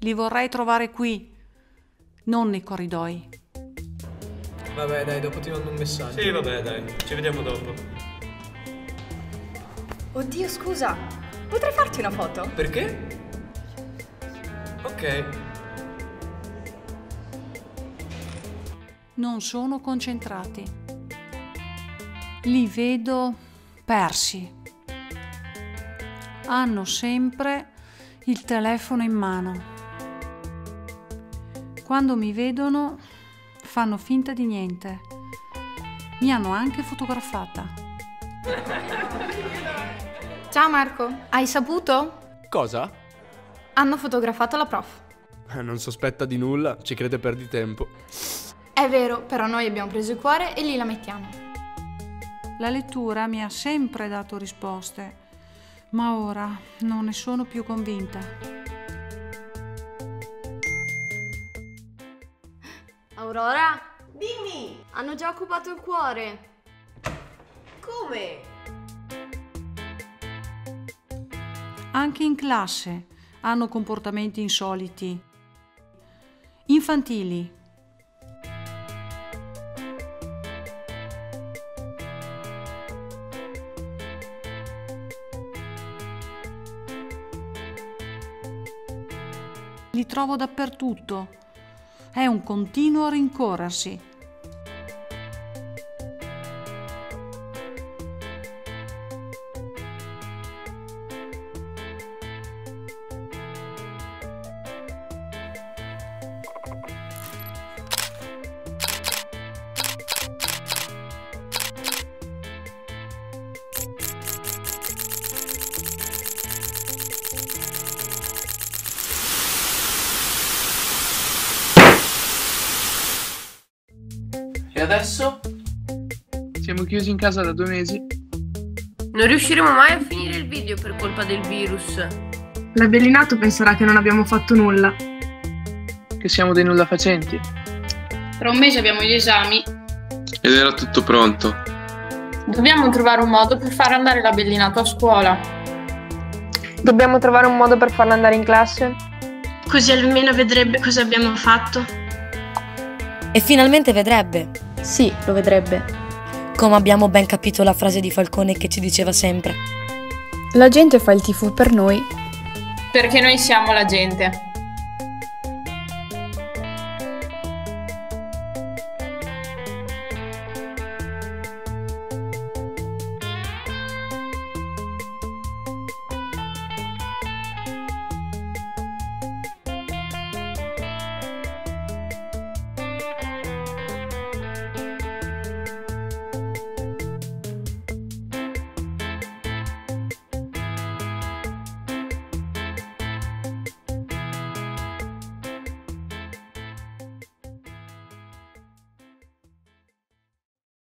Li vorrei trovare qui, non nei corridoi. Vabbè, dai, dopo ti mando un messaggio. Sì, vabbè, dai, ci vediamo dopo. Oddio, scusa, potrei farti una foto? Perché? Ok. Non sono concentrati. Li vedo persi. Hanno sempre il telefono in mano. Quando mi vedono fanno finta di niente. Mi hanno anche fotografata. Ciao Marco, hai saputo? Cosa? Hanno fotografato la prof. Eh, Non sospetta di nulla, ci crede perdi tempo. È vero, però noi abbiamo preso il cuore e lì la mettiamo. La lettura mi ha sempre dato risposte, ma ora non ne sono più convinta. Aurora? Dimmi! Hanno già occupato il cuore. Come? Anche in classe hanno comportamenti insoliti, infantili. Li trovo dappertutto. È un continuo rincorrersi. E adesso? Siamo chiusi in casa da due mesi. Non riusciremo mai a finire il video per colpa del virus. L'avvelinato penserà che non abbiamo fatto nulla. Che siamo dei nulla facenti. Tra un mese abbiamo gli esami. Ed era tutto pronto. Dobbiamo trovare un modo per far andare l'avvelinato a scuola. Dobbiamo trovare un modo per farlo andare in classe. Così almeno vedrebbe cosa abbiamo fatto. E finalmente vedrebbe. Sì, lo vedrebbe. Come abbiamo ben capito la frase di Falcone che ci diceva sempre. La gente fa il tifo per noi. Perché noi siamo la gente.